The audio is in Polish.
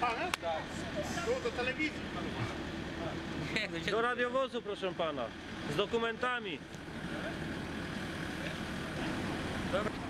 Tak. Do telewizji. Do radiowozu proszę pana. Z dokumentami. Dobra.